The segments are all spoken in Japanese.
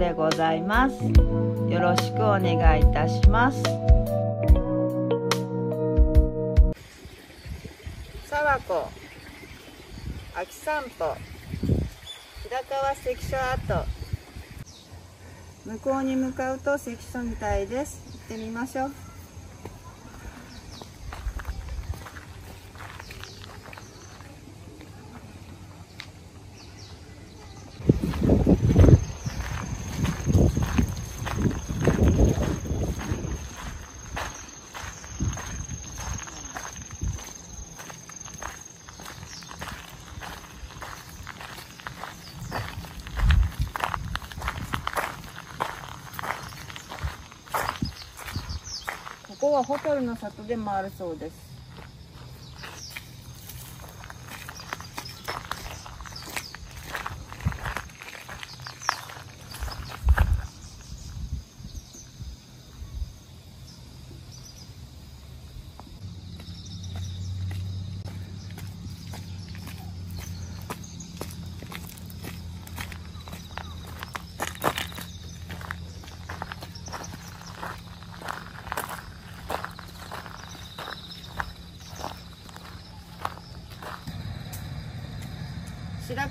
でございます。よろしくお願いいたします。沢子秋散歩白川関所跡。向こうに向かうと関所みたいです。行ってみましょう。はホタルの里でもあるそうです。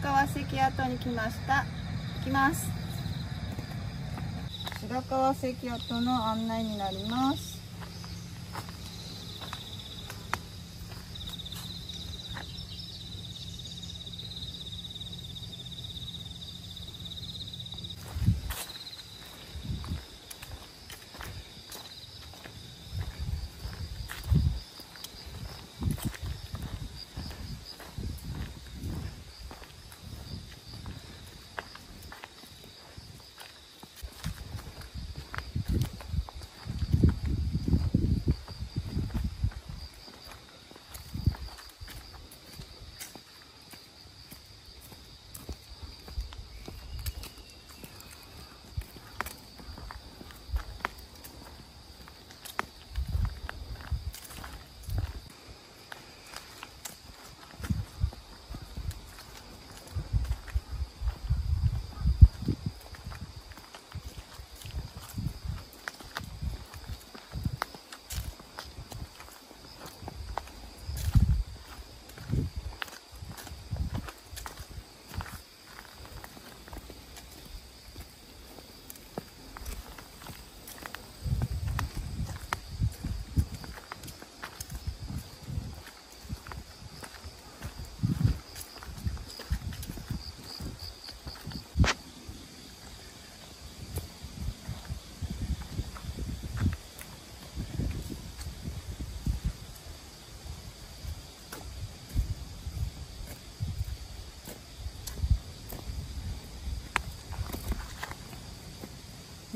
川関跡に来ました。行きます。白川関跡の案内になります。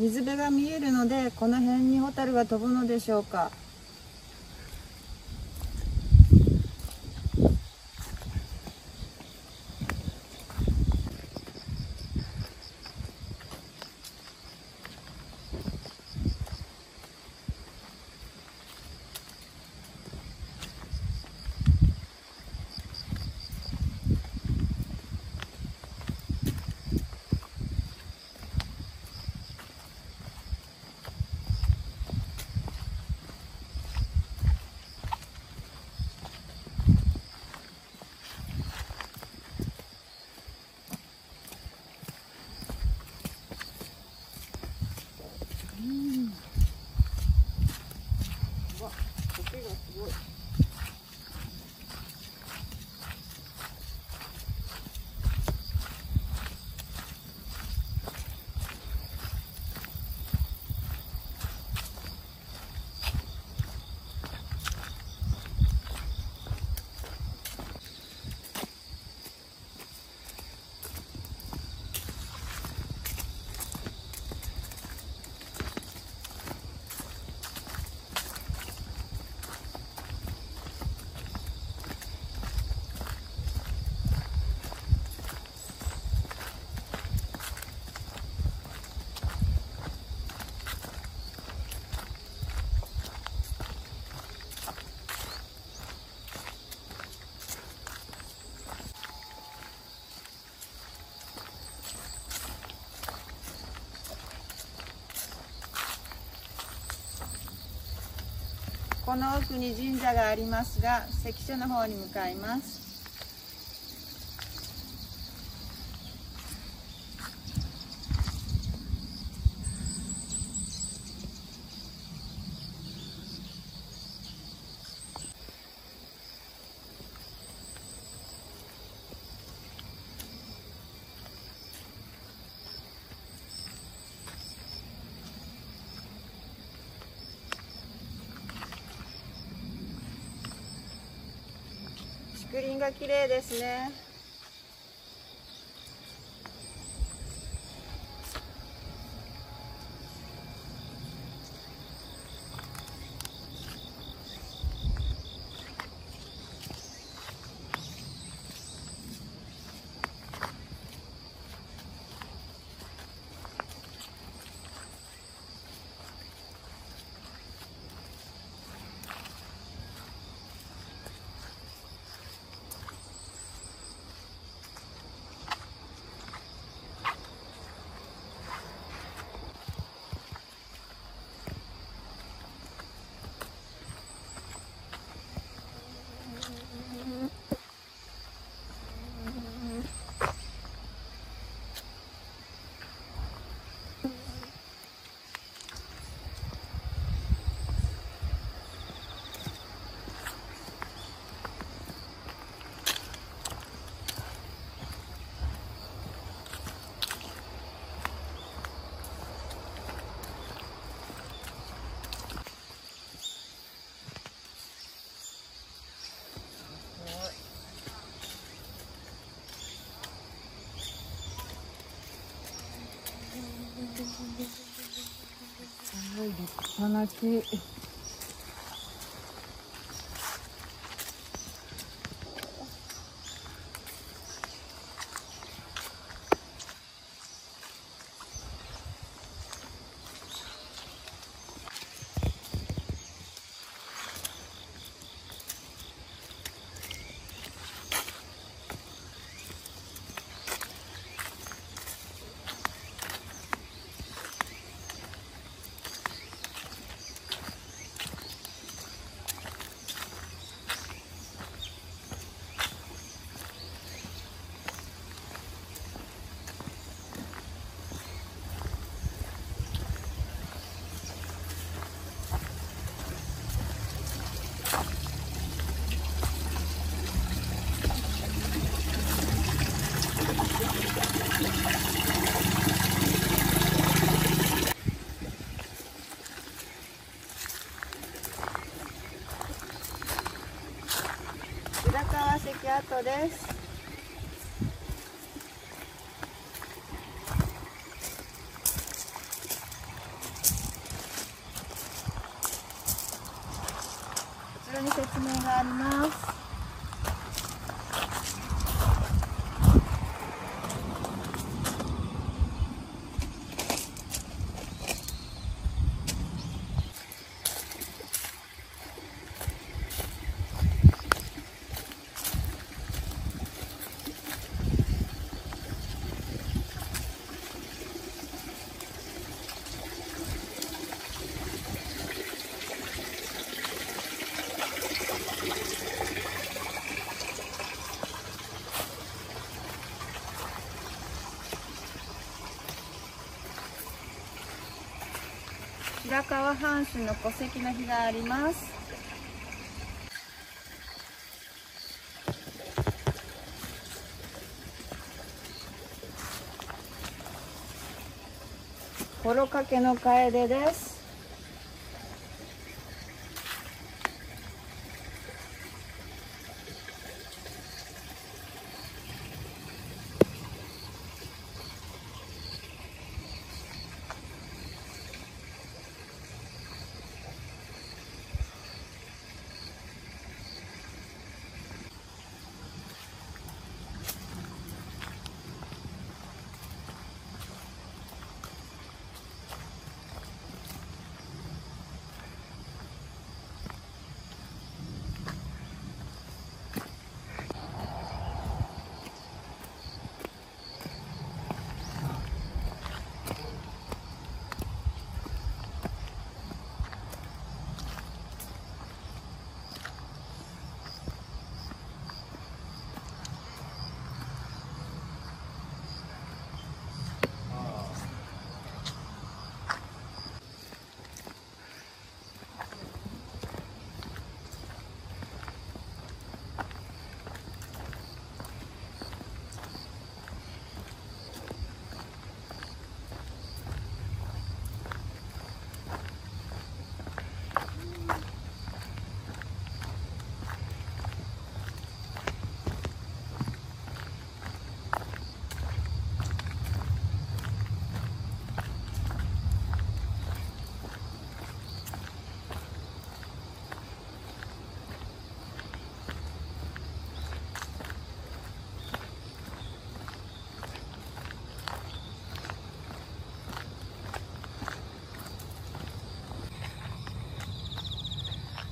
水辺が見えるのでこの辺にホタルが飛ぶのでしょうか。この奥に神社がありますが関所の方に向かいます。グリーンが綺麗ですね。すごい立派な木。白川藩主の戸籍の碑があります。幌掛けの楓です。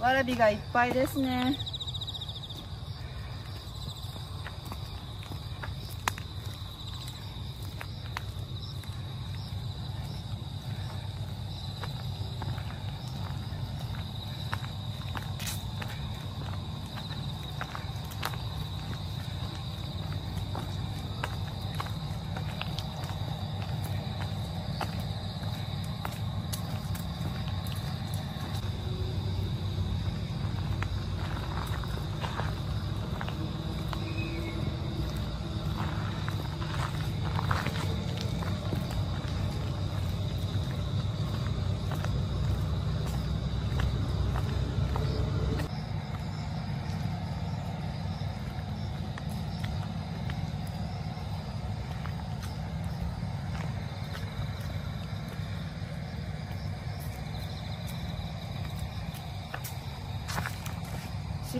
わらびがいっぱいですね。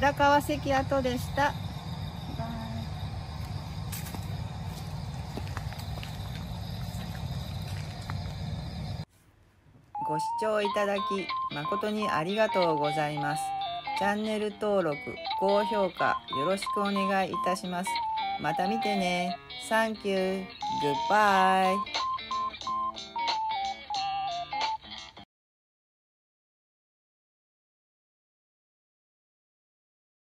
白川関跡でした。ご視聴いただき誠にありがとうございます。チャンネル登録、高評価よろしくお願いいたします。また見てね。サンキュー。グッバイ。